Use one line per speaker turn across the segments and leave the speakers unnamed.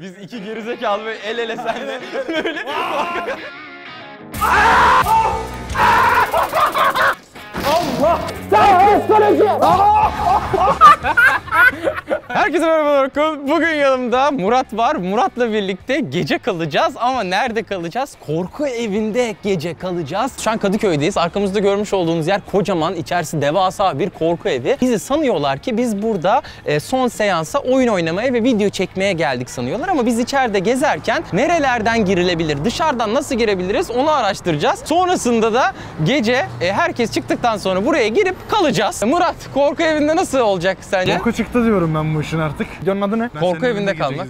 Biz iki gerizekalı böyle el ele senle böyle Herkese merhaba Orkun. Bugün yanımda Murat var. Murat'la birlikte gece kalacağız ama nerede kalacağız? Korku evinde gece kalacağız. Şu an Kadıköy'deyiz. Arkamızda görmüş olduğunuz yer kocaman, içerisi devasa bir korku evi. Bizi sanıyorlar ki biz burada e, son seansa oyun oynamaya ve video çekmeye geldik sanıyorlar ama biz içeride gezerken nerelerden girilebilir, dışarıdan nasıl girebiliriz onu araştıracağız. Sonrasında da gece e, herkes çıktıktan sonra buraya girip kalacağız. Murat, korku evinde nasıl olacak sence?
Korku çıktı diyorum ben bu işin artık. Videonun adı ne?
Korku evinde kalmak.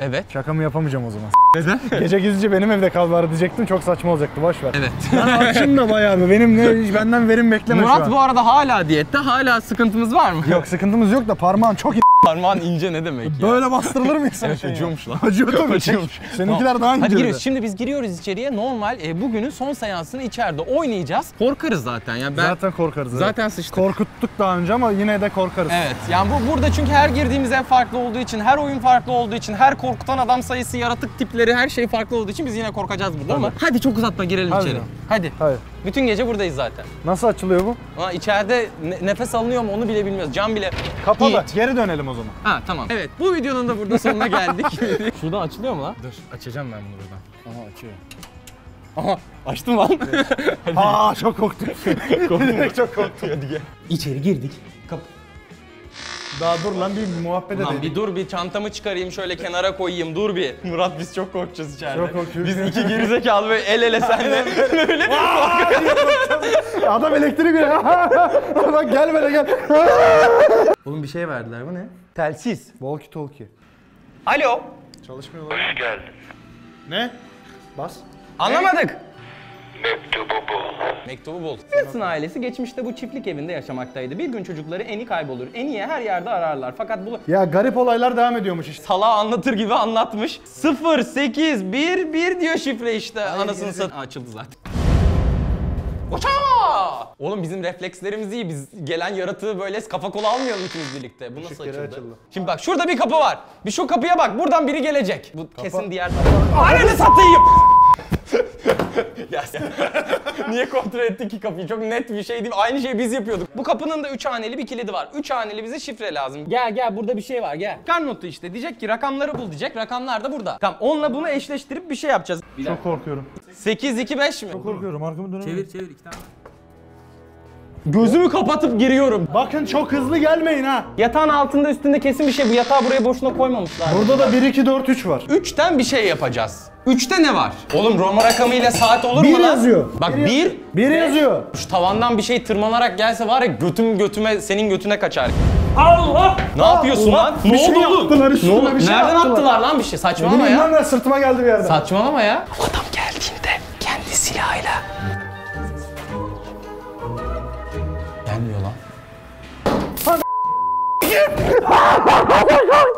Evet.
Şakamı yapamayacağım o zaman.
Neden?
Gece gizlice benim evde kal bari diyecektim. Çok saçma olacaktı. Boş ver.
Evet.
Ben açım da bayağı bir. Benim ne, benden verim bekleme şu
Murat
an.
bu arada hala diyette. Hala sıkıntımız var mı?
Yok sıkıntımız yok da parmağın çok
Parmağın ince ne demek ya?
Böyle bastırılır mı insan
Evet,
şey
acıyormuş lan.
Acıyor tabii.
Acıyormuş.
Seninkiler daha ince.
Hadi giriyoruz. Şimdi biz giriyoruz içeriye. Normal e, bugünün son seansını içeride oynayacağız. Korkarız zaten. Yani ben
Zaten korkarız. evet.
zaten sıçtık.
Korkuttuk daha önce ama yine de korkarız.
Evet. Yani bu burada çünkü her girdiğimiz ev farklı olduğu için, her oyun farklı olduğu için, her korkutan adam sayısı, yaratık tipleri, her şey farklı olduğu için biz yine korkacağız burada ama hadi çok uzatma girelim
Hadi
içeri. Hadi.
Hayır.
Bütün gece buradayız zaten.
Nasıl açılıyor bu?
Ama içeride ne- nefes alınıyor mu onu bile bilmiyoruz. Cam bile
Kapalı.
Hiç.
Geri dönelim o zaman.
Ha tamam. Evet bu videonun da burada sonuna geldik. Şuradan açılıyor mu lan? Dur açacağım ben bunu buradan. Aha açıyor. Aha açtım lan.
Aa çok korktum. Direkt çok korktum.
Hadi gel. İçeri girdik. Kapı.
Daha dur lan bir muhabbet
Lan
edelim.
bir dur bir çantamı çıkarayım şöyle kenara koyayım dur bir. Murat biz çok korkacağız içeride.
Çok korkuyoruz.
Biz iki gerizekalı böyle el ele senle böyle
Adam elektrik veriyor. Bak gel böyle gel.
Oğlum bir şey verdiler bu ne? Telsiz.
Walkie talkie.
Alo.
Çalışmıyor lan. Ne? Bas.
Anlamadık.
Mektubu bul.
Mektubu bul. Wilson ailesi geçmişte bu çiftlik evinde yaşamaktaydı. Bir gün çocukları Eni kaybolur. Eni'ye her yerde ararlar. Fakat bu
Ya garip olaylar devam ediyormuş işte.
salağı anlatır gibi anlatmış. 0 8 1 1 diyor şifre işte. Anasını sat. Açıldı zaten. Oça! Oğlum bizim reflekslerimiz iyi. Biz gelen yaratığı böyle kafa kola almayalım ikimiz birlikte. Bu nasıl açıldı?
açıldı.
Şimdi bak şurada bir kapı var. Bir şu kapıya bak. Buradan biri gelecek. Bu kesin diğer Ananı satayım! Ya sen- Niye kontrol ettik ki kapıyı? Çok net bir şey değil. Aynı şeyi biz yapıyorduk. Bu kapının da 3 haneli bir kilidi var. 3 haneli bize şifre lazım. Gel gel burada bir şey var gel. Karnotu işte diyecek ki rakamları bul diyecek. Rakamlar da burada. Tamam onunla bunu eşleştirip bir şey yapacağız.
Çok korkuyorum.
8 2 5 mi?
Korkuyorum arkamı dönemiyorum.
çevir iki tane. Gözümü kapatıp giriyorum.
Bakın çok hızlı gelmeyin ha.
Yatağın altında üstünde kesin bir şey. Bu yatağı buraya boşuna koymamışlar.
Burada da 1 2 4 3 var.
Üçten bir şey yapacağız. Üçte ne var? Oğlum Roma rakamıyla saat olur mu
Bir
lan?
yazıyor.
Bak
Bir
bir.
yazıyor. Bir yazıyor.
Şu tavandan bir şey tırmanarak gelse var ya götüm götüme senin götüne kaçar. Allah! Ne yapıyorsun
Allah!
lan?
Bir
ne
şey
oldu?
yaptılar, üstüme
Ne oldu?
şey
Nereden
yaptılar.
attılar lan bir şey? Saçmalama ya.
lan ben sırtıma geldi bir yerden.
Saçmalama ya. Adam geldiğinde kendi silahıyla. Gelmiyor lan.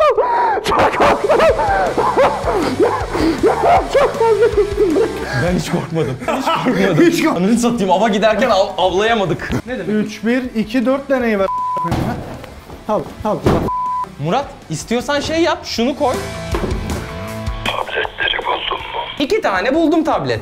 Ben hiç korkmadım. Hiç korkmadım.
Hiç kork-
Ananı satayım ava giderken av- avlayamadık. Ne demek?
3 1 2 4 deneyi ver. Al al. al.
Murat istiyorsan şey yap şunu koy.
Tabletleri buldun mu?
İki tane buldum tablet.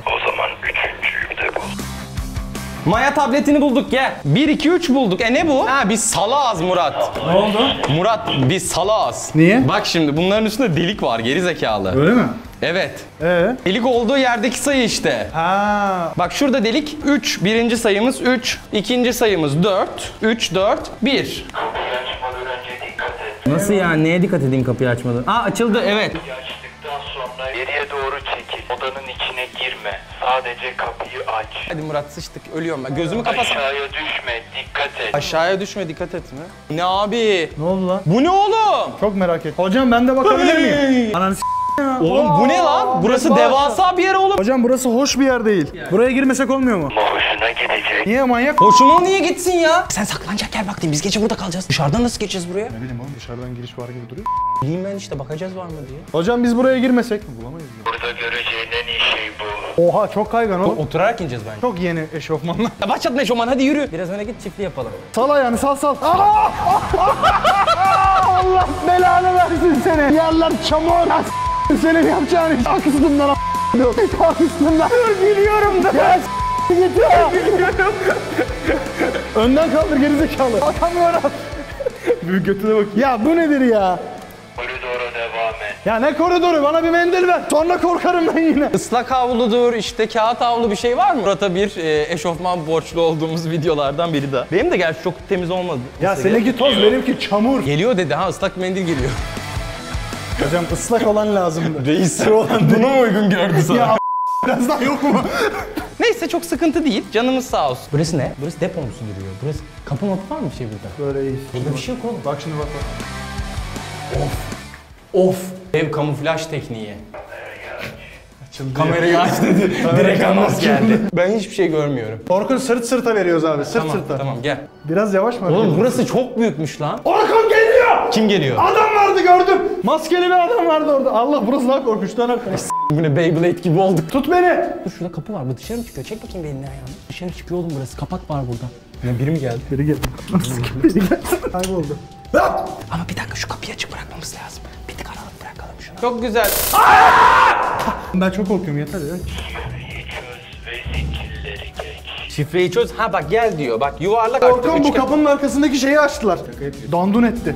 Maya tabletini bulduk gel. 1 2 3 bulduk. E ne bu? Ha biz salağız Murat.
Ne oldu?
Murat biz salağız.
Niye?
Bak şimdi bunların üstünde delik var geri zekalı.
Öyle mi?
Evet.
Ee?
Delik olduğu yerdeki sayı işte.
Ha.
Bak şurada delik 3. Birinci sayımız 3. ikinci sayımız 4. 3 4 1.
Kapıyı açmadan önce dikkat et.
Nasıl yani? Neye dikkat edeyim kapıyı açmadan? Aa açıldı evet.
Açtıktan sonra geriye doğru çekil. Odanın girme. Sadece kapıyı aç.
Hadi Murat sıçtık ölüyorum ben. Gözümü kapasam.
Aşağıya düşme. Dikkat et.
Aşağıya düşme dikkat et mi? Ne abi?
Ne oldu lan?
Bu ne oğlum?
Çok merak ettim. Hocam ben de bakabilir miyim? Ananı s-.
Oğlum bu ne lan? Burası
Devasa.
devasa bir yer oğlum.
Hocam burası hoş bir yer değil. Buraya girmesek olmuyor mu?
Hoşuna gidecek.
Niye manyak?
Hoşuma niye gitsin ya? Sen saklanacak gel bakayım biz gece burada kalacağız. Dışarıdan nasıl geçeceğiz buraya?
Ne bileyim oğlum dışarıdan giriş var gibi duruyor.
Bileyim ben işte bakacağız var mı diye.
Hocam biz buraya girmesek mi? Bulamayız ya.
Burada göreceğin en iyi şey bu.
Oha çok kaygan oğlum.
Oturarak ineceğiz bence.
Çok yeni eşofmanlar.
Ya başlatma eşofman hadi yürü. Biraz öne git çiftli yapalım.
Sal ayağını sal sal. Allah belanı versin seni. Yerler çamur. Senin yapacağın iş. Kalk üstümden a**. Kalk üstümden. Dur biliyorum da. Ya git ya. Önden kaldır gerizekalı. Kalkamıyorum. Bir götüne bak. Ya bu nedir ya?
Koridora devam et.
Ya ne koridoru bana bir mendil ver. Sonra korkarım ben yine.
Islak havludur, işte kağıt havlu bir şey var mı? Murat'a bir e, eşofman borçlu olduğumuz videolardan biri de. Benim de gerçi çok temiz olmadı.
Ya seninki toz benimki çamur.
Geliyor dedi ha ıslak mendil geliyor.
Hocam ıslak olan lazımdı.
Reisi olan bunu mu uygun gördü sana?
Ya Biraz daha yok mu?
Neyse çok sıkıntı değil. Canımız sağ olsun. Burası ne? Burası depo musu duruyor? Burası kapı mapı var mı bir şey burada?
Böyle iyi.
Burada bir şey yok oğlum.
Bak şimdi bak bak.
Of. Ev kamuflaj tekniği. Kamerayı aç dedi. Direkt anons geldi. Ben hiçbir şey görmüyorum.
Orkun sırt sırta veriyoruz abi. Sırt
Tamam
sırta.
tamam gel.
Biraz yavaş mı?
Oğlum burası çok büyükmüş lan.
Orkun geliyor!
Kim geliyor?
Adam vardı gördüm. Maskeli bir adam vardı orada. Allah burası daha korkunç. Arkadaş.
Bu ne Beyblade gibi olduk.
Tut beni.
Dur şurada kapı var. Bu dışarı mı çıkıyor? Çek bakayım elini ayağını. Dışarı çıkıyor oğlum burası. Kapak var burada. Ne biri mi geldi?
Geri gel. Biri gel. Kayboldu.
Ama bir dakika şu kapıyı açık bırakmamız lazım. Bir tık aralık bırakalım şunu. Çok güzel.
Ben çok korkuyorum yeter ya.
Şifreyi çöz. Ha bak gel diyor. Bak yuvarlak artı
Orkun bu
üçgen.
kapının arkasındaki şeyi açtılar. Dandun etti.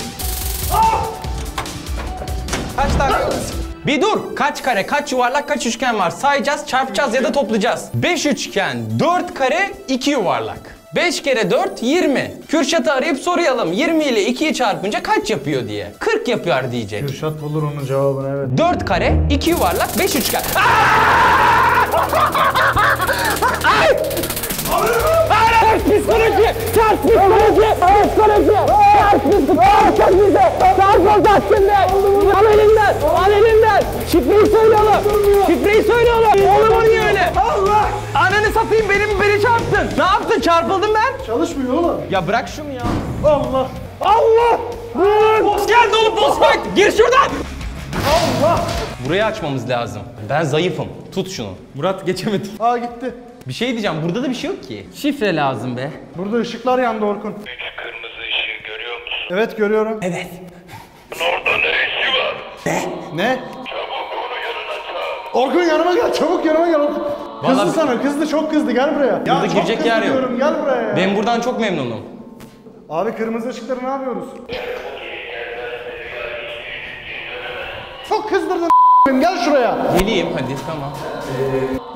Bir dur. Kaç kare, kaç yuvarlak, kaç üçgen var? Sayacağız, çarpacağız ya da toplayacağız. 5 üçgen, 4 kare, 2 yuvarlak. 5 kere 4, 20. Kürşat'ı arayıp soruyalım. 20 ile 2'yi çarpınca kaç yapıyor diye. 40 yapıyor diyecek.
Kürşat bulur onun cevabını evet.
4 kare, 2 yuvarlak, 5 üçgen. Ters psikoloji! Ters psikoloji! Psikoloji! Ters psikoloji! Çok güzel! Ters olacak şimdi! Al elimden! Al elimden! Şifreyi söyle oğlum! Şifreyi söyle oğlum! Oğlum o niye öyle? Allah! Ananı satayım benim beni çarptın! Ne yaptın? Çarpıldım ben!
Çalışmıyor oğlum.
Ya bırak şunu ya!
Allah. Allah.
Boss geldi oğlum boss fight! Gir şuradan! Allah! Burayı açmamız lazım. Ben zayıfım. Tut şunu. Murat geçemedi.
Aa gitti.
Bir şey diyeceğim. Burada da bir şey yok ki. Şifre lazım be.
Burada ışıklar yandı Orkun.
Üç kırmızı ışığı görüyor musun?
Evet görüyorum.
Evet.
Orada ne işi var?
Ne?
Çabuk onu yanına çağır.
Orkun yanıma gel. Çabuk yanıma gel Orkun. Kızdı
Vallahi-
sana. Kızdı çok kızdı. Gel buraya. Ya
Burada
çok
girecek
kızdı
yer yok.
diyorum, Gel buraya ya.
Ben buradan çok memnunum.
Abi kırmızı ışıkları ne yapıyoruz? Çok kızdırdın Gel şuraya.
Geleyim hadi tamam.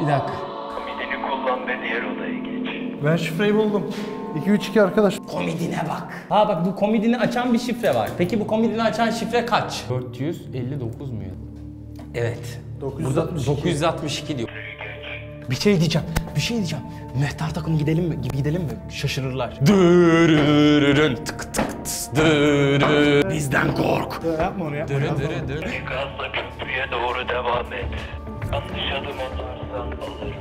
Bir dakika.
Ve diğer odaya geç.
Ben şifreyi buldum. 2-3-2 arkadaş.
Komidine bak. Ha bak bu komidini açan bir şifre var. Peki bu komidini açan şifre kaç? 459 mu ya? Evet.
962.
962 diyor. Bir şey diyeceğim. Bir şey diyeceğim. Mehter takım gidelim mi? Gidelim mi? Şaşırırlar. Dırırırın tık tık tıs dırı. Bizden kork.
Ya yapma onu yapma.
Dırı dırı dırı.
Gazla köprüye doğru devam et. Yanlış adım atarsan alırım.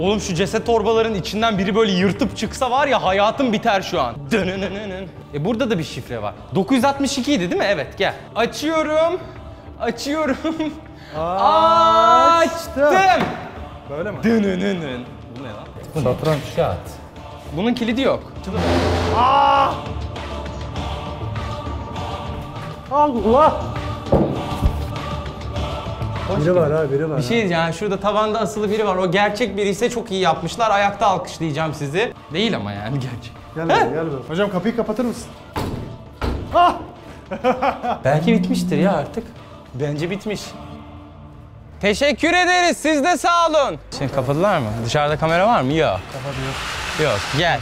Oğlum şu ceset torbaların içinden biri böyle yırtıp çıksa var ya hayatım biter şu an. Dönönönönön. E burada da bir şifre var. 962 idi değil mi? Evet gel. Açıyorum. Açıyorum. Açtım.
Böyle mi?
Dönönönön. Bu ne lan?
Satranç.
Kağıt. Bunun kilidi yok.
Allah. Biri var ha biri var.
Bir şey diyeceğim. yani Şurada tavanda asılı biri var. O gerçek biri ise çok iyi yapmışlar. Ayakta alkışlayacağım sizi. Değil ama yani gerçek.
Gel buraya gel buraya. Hocam kapıyı kapatır mısın? Ah!
Belki bitmiştir ya artık. Bence bitmiş. Teşekkür ederiz. Siz de sağ olun. Şimdi kapadılar mı? Dışarıda kamera var mı? Yok. Kapatıyor. Yok. Gel.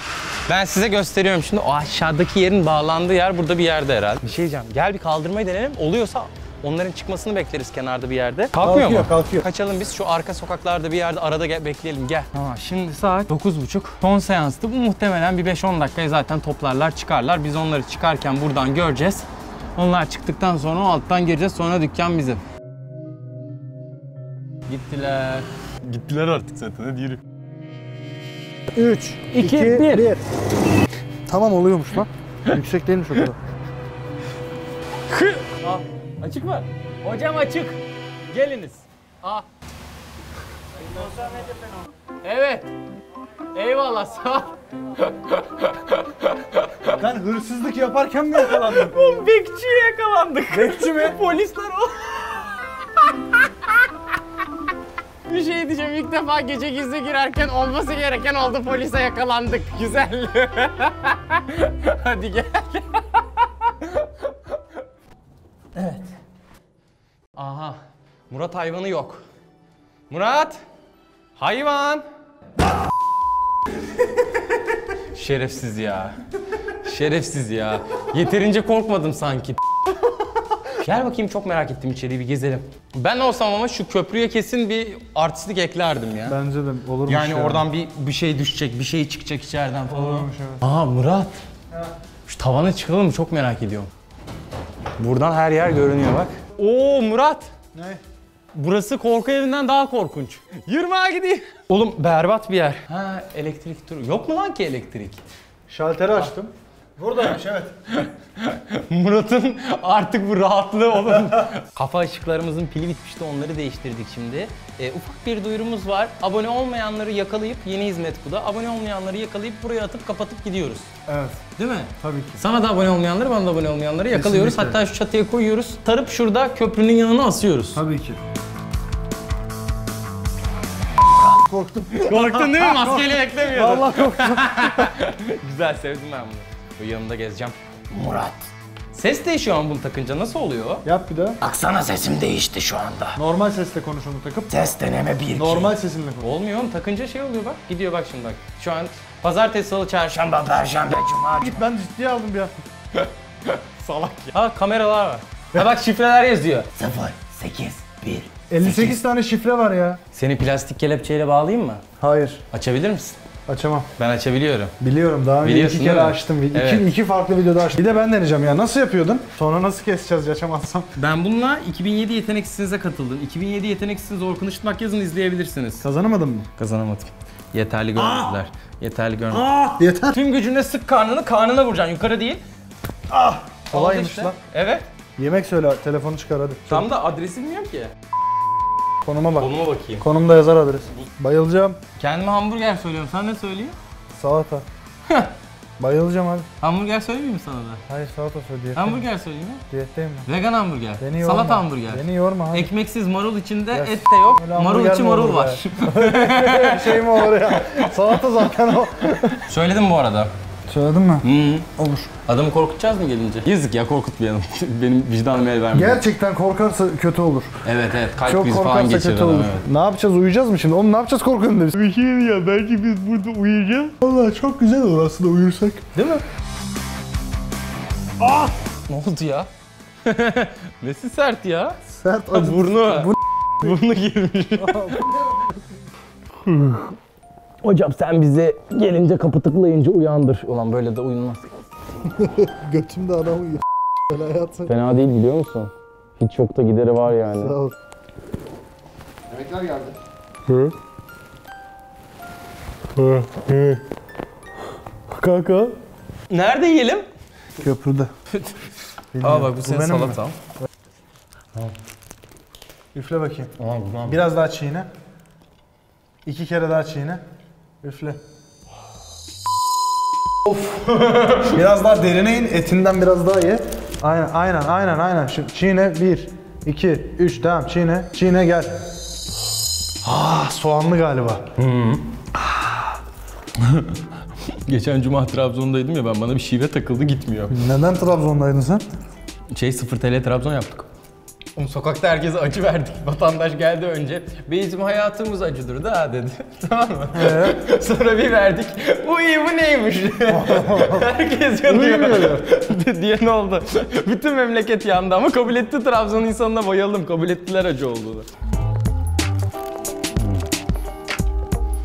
Ben size gösteriyorum şimdi. O aşağıdaki yerin bağlandığı yer burada bir yerde herhalde. Bir şey diyeceğim. Gel bir kaldırmayı deneyelim. Oluyorsa onların çıkmasını bekleriz kenarda bir yerde. Kalkmıyor
Kalkıyor,
mu?
kalkıyor.
Kaçalım biz şu arka sokaklarda bir yerde arada gel, bekleyelim gel. Tamam şimdi saat 9.30. Son seanstı. Bu muhtemelen bir 5-10 dakikaya zaten toplarlar çıkarlar. Biz onları çıkarken buradan göreceğiz. Onlar çıktıktan sonra o alttan gireceğiz. Sonra dükkan bizim. Gittiler. Gittiler artık zaten hadi yürü.
3, 2, 1. Tamam oluyormuş lan. Yüksek değilmiş o kadar.
Aa, açık mı? Hocam açık. Geliniz. Aa. Evet. Eyvallah sağ ol.
Ben hırsızlık yaparken mi yakalandın?
Bekçiye yakalandık.
Bekçi mi?
Polisler o. Bir şey diyeceğim ilk defa gece gizli girerken olması gereken oldu polise yakalandık. Güzel. Hadi gel. evet. Aha. Murat hayvanı yok. Murat! Hayvan! Şerefsiz ya. Şerefsiz ya. Yeterince korkmadım sanki. Gel bakayım çok merak ettim içeriği bir gezelim. Ben olsam ama şu köprüye kesin bir artistlik eklerdim ya.
Bence de olurmuş
Yani
ya.
oradan bir bir şey düşecek, bir şey çıkacak içeriden falan.
Olurmuş evet.
Aa Murat. Şu tavana çıkalım mı? Çok merak ediyorum. Buradan her yer görünüyor bak. Oo Murat.
Ne?
Burası korku evinden daha korkunç. Yürüme gideyim. Oğlum berbat bir yer. Ha elektrik dur. Yok mu lan ki elektrik?
Şalteri açtım. Buradaymış evet.
Murat'ın artık bu rahatlığı oğlum. Kafa ışıklarımızın pili bitmişti onları değiştirdik şimdi. Ee, ufak bir duyurumuz var. Abone olmayanları yakalayıp yeni hizmet bu da. Abone olmayanları yakalayıp buraya atıp kapatıp gidiyoruz.
Evet
Değil mi?
tabii ki.
Sana da abone olmayanları, bana da abone olmayanları yakalıyoruz.
Kesinlikle.
Hatta şu çatıya koyuyoruz. Tarıp şurada köprünün yanına asıyoruz.
Tabii ki. Korktum.
Korktun değil mi? Maskeyle beklemiyordum.
Allah korktum.
Güzel sevdim ben bunu. Bu yanında gezeceğim. Murat. Ses değişiyor ama bunu takınca nasıl oluyor?
Yap bir daha.
Baksana sesim değişti şu anda.
Normal sesle konuş onu takıp.
Ses deneme bir
Normal sesinle konuş.
Olmuyor oğlum takınca şey oluyor bak. Gidiyor bak şimdi bak. Şu an pazartesi, salı, çarşamba, perşembe, cuma.
Git ben ciddiye aldım bir an.
Salak ya. Ha kameralar var. Ha bak şifreler yazıyor. 0, 8, 1.
58 tane şifre var ya.
Seni plastik kelepçeyle bağlayayım mı?
Hayır.
Açabilir misin?
Açamam.
Ben açabiliyorum.
Biliyorum daha önce iki kere açtım. İki,
Evet.
iki farklı videoda açtım. Bir de ben deneyeceğim ya. Nasıl yapıyordun? Sonra nasıl keseceğiz açamazsam?
Ben bununla 2007 yeteneksizinize katıldım. 2007 yeteneksiziniz Orkun Işıtmak yazın izleyebilirsiniz.
Kazanamadın mı?
Kazanamadım. Yeterli görmediler. Yeterli görmediler.
Yeter.
Tüm gücünle sık karnını, karnına vuracaksın. Yukarı değil. Ah!
Kolaymış lan.
Evet.
Yemek söyle. Telefonu çıkar hadi.
Tam da adresi bilmiyorum ki.
Konuma bak.
Konuma bakayım.
Konumda yazar adres. Bayılacağım.
Kendime hamburger söylüyorum. Sen ne söyleyeyim?
Salata. Bayılacağım abi.
Hamburger söyleyeyim mi sana da?
Hayır salata söyle diyetteyim.
Hamburger söyleyeyim mi?
Diyetteyim ben.
Vegan hamburger.
Beni yorma.
Salata hamburger.
Beni yorma hadi.
Ekmeksiz marul içinde
Ya
et de yok. Marul içi
mi
marul var.
şey mi olur ya? Salata zaten o.
Söyledim bu arada.
Söyledin mi?
Hı.
Olur.
Adamı korkutacağız mı gelince? Yazık ya korkutmayalım. Benim vicdanım el vermiyor.
Gerçekten korkarsa kötü olur.
Evet evet kalp
Çok
krizi falan
korkarsa
geçirir
kötü
adam
olur.
evet.
Ne yapacağız? Uyuyacağız mı şimdi? Oğlum ne yapacağız korku önünde biz? Bir şey ya belki biz burada uyuyacağız. Valla çok güzel olur aslında uyursak. Değil mi?
Ne oldu ya? Nesi sert ya?
Sert acı.
Burnu.
Bu-
Burnu girmiş. Hocam sen bizi gelince kapı tıklayınca uyandır. Ulan böyle de uyunmaz.
Götümde adam uyuyor. Hayatım.
Fena değil biliyor musun? Hiç yok da gideri var yani.
Sağ ol.
Yemekler geldi.
Hı? Hı. Hı. Kanka.
Nerede yiyelim?
Köprüde.
Aa bak bu senin
benim mi?
salatan.
Üfle bakayım.
Aa bu
Biraz daha çiğne. İki kere daha çiğne. Üfle. Of. biraz daha derine in, etinden biraz daha ye. Aynen, aynen, aynen, aynen. Şimdi çiğne. Bir, iki, üç, tamam çiğne. Çiğne gel. Ah, soğanlı galiba.
Geçen cuma Trabzon'daydım ya ben bana bir şive takıldı gitmiyor.
Neden Trabzon'daydın sen?
Şey 0 TL Trabzon yaptık. Oğlum sokakta herkese acı verdik. Vatandaş geldi önce. Bizim hayatımız acıdır da dedi. tamam mı? Sonra bir verdik. Bu iyi bu neymiş? Herkes yanıyor. diye ne oldu? Bütün memleket yandı ama kabul etti Trabzon insanına bayıldım. Kabul ettiler acı olduğunu.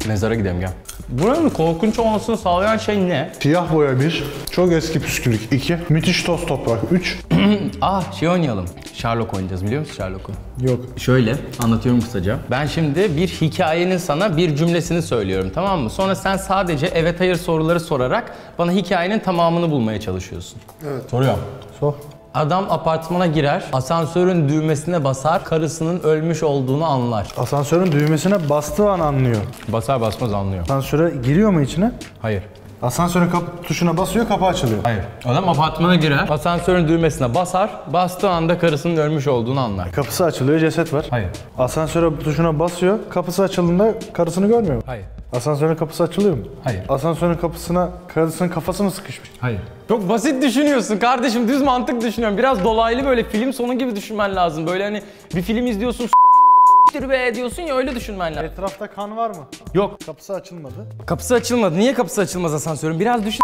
Mezara gidelim gel. Buranın korkunç olmasını sağlayan şey ne?
Siyah boya bir, çok eski püskürük iki, müthiş toz toprak üç.
Ah şey oynayalım. Sherlock oynayacağız biliyor musun Sherlock'u?
Yok.
Şöyle anlatıyorum kısaca. Ben şimdi bir hikayenin sana bir cümlesini söylüyorum tamam mı? Sonra sen sadece evet hayır soruları sorarak bana hikayenin tamamını bulmaya çalışıyorsun. Evet. Soruyorum.
Sor.
Adam apartmana girer, asansörün düğmesine basar, karısının ölmüş olduğunu anlar.
Asansörün düğmesine bastığı an anlıyor.
Basar basmaz anlıyor.
Asansöre giriyor mu içine?
Hayır.
Asansörün kapı tuşuna basıyor kapı açılıyor.
Hayır. Adam apartmana girer, asansörün düğmesine basar, bastığı anda karısının ölmüş olduğunu anlar.
Kapısı açılıyor ceset var.
Hayır.
Asansöre tuşuna basıyor kapısı açıldığında karısını görmüyor mu?
Hayır.
Asansörün kapısı açılıyor mu?
Hayır.
Asansörün kapısına karısının kafası mı sıkışmış?
Hayır. Çok basit düşünüyorsun kardeşim. Düz mantık düşünüyorum. Biraz dolaylı böyle film sonu gibi düşünmen lazım. Böyle hani bir film izliyorsun s**tir be diyorsun ya öyle düşünmen lazım.
Etrafta kan var mı?
Yok.
Kapısı açılmadı.
Kapısı açılmadı. Niye kapısı açılmaz asansörün? Biraz düşün.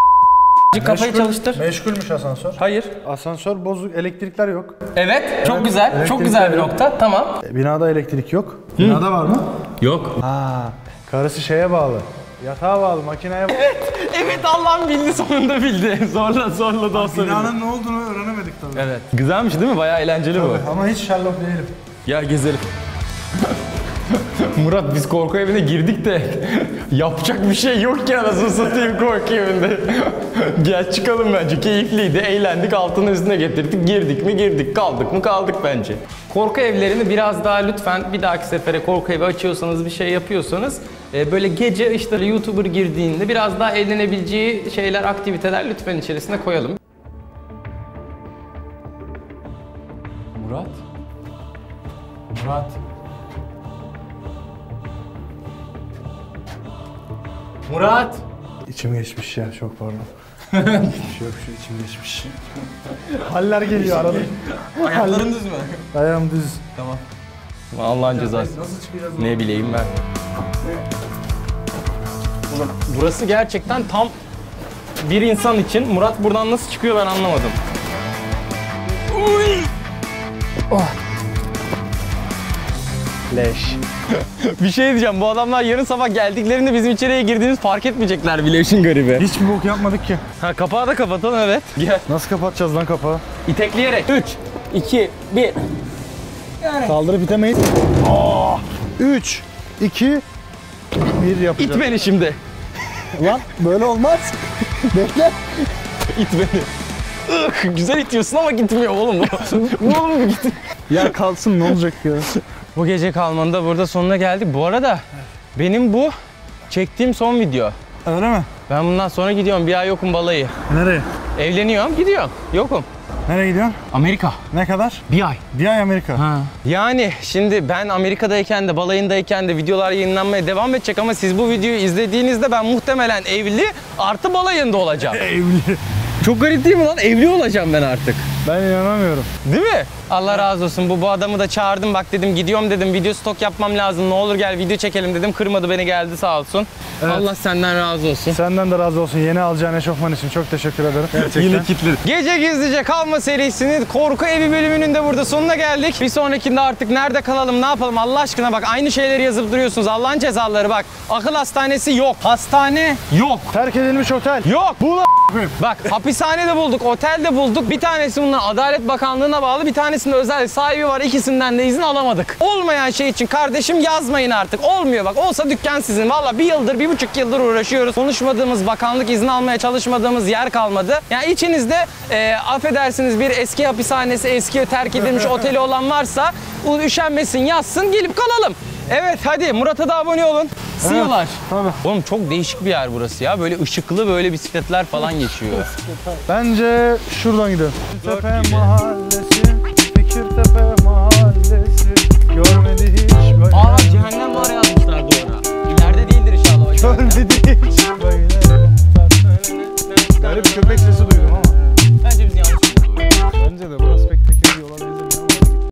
Kafayı
Meşgul-
çalıştır.
Meşgulmüş asansör.
Hayır.
Asansör bozuk, elektrikler yok.
Evet. Çok güzel. Çok
elektrikler
güzel bir
yok.
nokta. Tamam.
E, Binada elektrik yok. Binada var mı?
Yok.
Ha, karısı şeye bağlı. Yatağa bağlı, makineye bağlı.
Evet Allah'ım bildi sonunda bildi. Zorla zorla da olsa bildi.
Binanın ne olduğunu öğrenemedik tabii.
Evet. Güzelmiş değil mi? Bayağı eğlenceli bu.
Ama hiç Sherlock değilim.
Gel gezelim. Murat biz korku evine girdik de yapacak bir şey yok ki anasını satayım korku evinde. Gel çıkalım bence keyifliydi eğlendik altını üstüne getirdik girdik mi girdik kaldık mı kaldık bence. Korku evlerini biraz daha lütfen bir dahaki sefere korku evi açıyorsanız bir şey yapıyorsanız e, böyle gece işte YouTuber girdiğinde biraz daha eğlenebileceği şeyler aktiviteler lütfen içerisine koyalım. Murat? Murat? Murat!
İçim geçmiş ya, çok pardon. Bir şey yok, şu içim geçmiş. Haller geliyor arada.
Ayakların düz mü?
Ayağım düz.
Allah'ın cezası.
Nasıl çıkacağız?
Ne bileyim ben. Burası gerçekten tam bir insan için. Murat buradan nasıl çıkıyor ben anlamadım. Uy!
Leş.
Bir şey diyeceğim. Bu adamlar yarın sabah geldiklerinde bizim içeriye girdiğimiz fark etmeyecekler bile işin garibi.
Hiçbir bok yapmadık ki.
Ha kapağı da kapatalım evet. Gel.
Nasıl kapatacağız lan kapağı?
İtekleyerek. 3, 2, 1.
Kaldırıp itemeyiz. 3, 2, 1 yapacağız.
İt beni şimdi.
Lan böyle olmaz. Bekle.
İt beni. Güzel itiyorsun ama gitmiyor oğlum bu. Oğlum git.
Ya kalsın ne olacak ya?
Bu gece kalmanın da burada sonuna geldik. Bu arada benim bu çektiğim son video.
Öyle mi?
Ben bundan sonra gidiyorum. Bir ay yokum balayı.
Nereye?
Evleniyorum, gidiyorum. Yokum.
Nereye gidiyorsun?
Amerika.
Ne kadar?
Bir ay.
Bir ay Amerika.
Ha. Yani şimdi ben Amerika'dayken de balayındayken de videolar yayınlanmaya devam edecek ama siz bu videoyu izlediğinizde ben muhtemelen evli artı balayında olacağım.
Evli.
Çok garip değil mi lan? Evli olacağım ben artık.
Ben inanamıyorum.
Değil mi? Allah razı olsun. Bu bu adamı da çağırdım bak dedim gidiyorum dedim video stok yapmam lazım. Ne olur gel video çekelim dedim. Kırmadı beni geldi sağ olsun. Allah senden razı olsun.
Senden de razı olsun. Yeni alacağın eşofman için çok teşekkür ederim. Gerçekten.
kilitledim. Gece gizlice kalma serisinin korku evi bölümünün de burada sonuna geldik. Bir sonrakinde artık nerede kalalım ne yapalım Allah aşkına bak aynı şeyleri yazıp duruyorsunuz. Allah'ın cezaları bak. Akıl hastanesi yok. Hastane yok.
Terk edilmiş otel.
Yok.
Bu
Bak hapishane de bulduk, otel de bulduk. Bir tanesi bunlar Adalet Bakanlığı'na bağlı, bir tanesinde özel sahibi var. İkisinden de izin alamadık. Olmayan şey için kardeşim yazmayın artık. Olmuyor bak. Olsa dükkan sizin. Valla bir yıldır, bir buçuk yıldır uğraşıyoruz. Konuşmadığımız bakanlık izin almaya çalışmadığımız yer kalmadı. Yani içinizde e, affedersiniz bir eski hapishanesi, eski terk edilmiş oteli olan varsa üşenmesin, yazsın, gelip kalalım. Evet hadi Murat'a da abone olun. Siyolar.
Tabii.
Oğlum çok değişik bir yer burası ya. Böyle ışıklı böyle bisikletler falan geçiyor.
Bence şuradan gidelim. Tepe mahallesi. Aa cehennem
var ya yazmışlar duvara. İleride değildir inşallah. Körde
değil.
Garip köpek sesi duydum ama. Bence biz yanlış duyduk.
Bence de burası pek